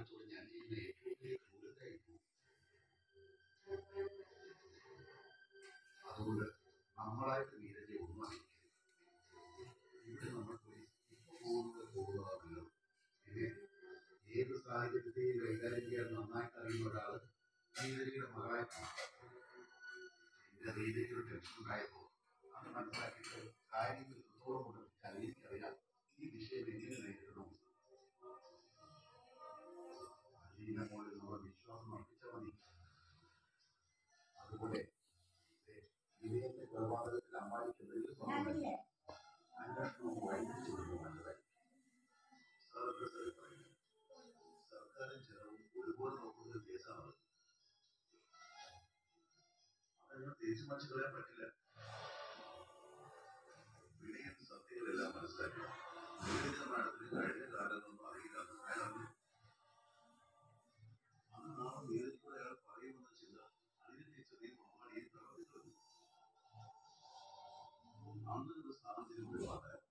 തീരുമാനത്തോട് ഞാൻ ഏറ്റവും വലിയ ക്രൂരതയായിരുന്നു അതുകൊണ്ട് നമ്മളായിട്ട് നീരജെ ഒന്നും അറിയിക്കരുത് ഇവിടെ നമ്മൾ പോയി ഇപ്പൊ പോകുന്നത് പോകുന്നതാണല്ലോ. പിന്നെ ഏത് സാഹചര്യത്തെയും കൈകാര്യം ചെയ്യാൻ നന്നായിട്ട് അറിയുന്ന ഒരാൾ നീരജയുടെ മകളായി കാണാം. എന്റെ നീരജയ്ക്ക് ഒരു ടെൻഷൻ ഉണ്ടായപ്പോ അത് മനസ്സിലാക്കിയിട്ട് കാര്യങ്ങൾ മോളിൽ നമ്മുടെ വിശ്വാസം അർപ്പിച്ചാൽ മതി. അതുപോലെ വിനയത്തെ കൊലപാതകത്തിൽ സ്വാതന്ത്ര്യം അന്വേഷണം വൈകിച്ചു പറയുന്നു സർക്കാരും ചെലവും ഒരുപോലെ നോക്കുന്ന ഒരു കേസാണ് അതങ്ങനെ തിരിച്ചു മറിച്ച് കളയാൻ പറ്റില്ല. 房子是长期的规划的